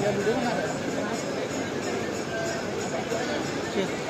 Ya, belum ada. Cek.